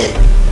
it.